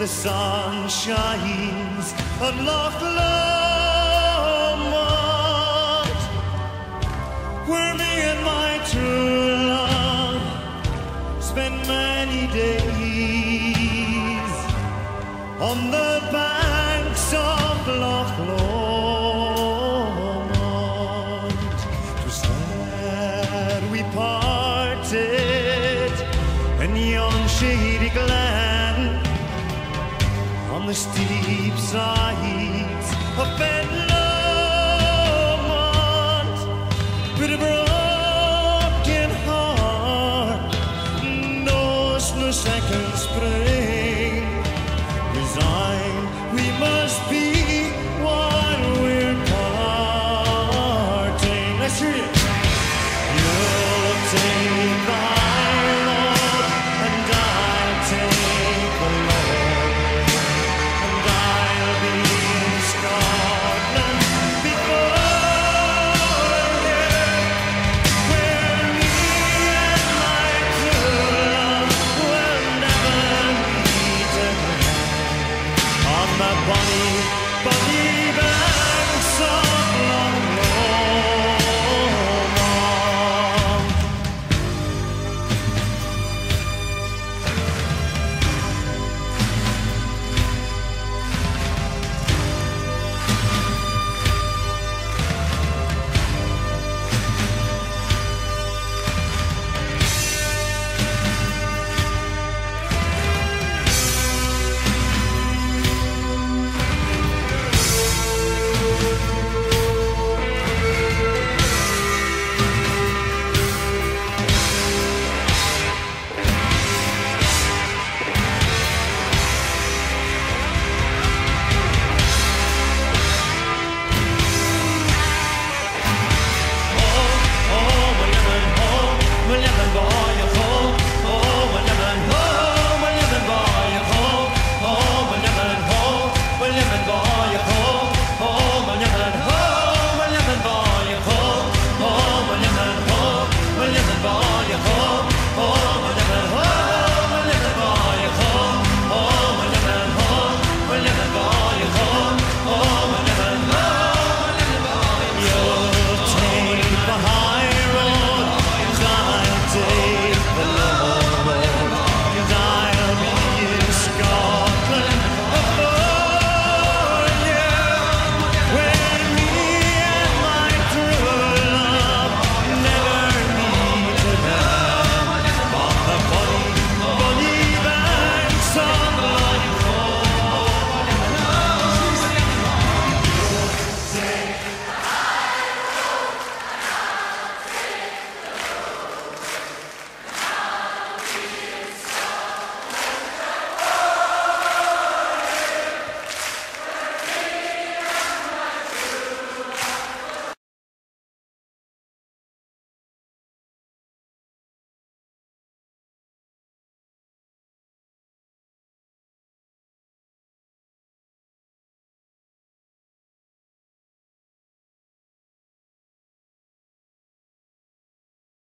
the sun shines. On Loch Lomond, where me and my true love spent many days. On the banks of Loch Lomond. 'Twas there we parted. And yon shady glen on the steep sides of Ben Lomond with a broken heart knows no second spring my bunny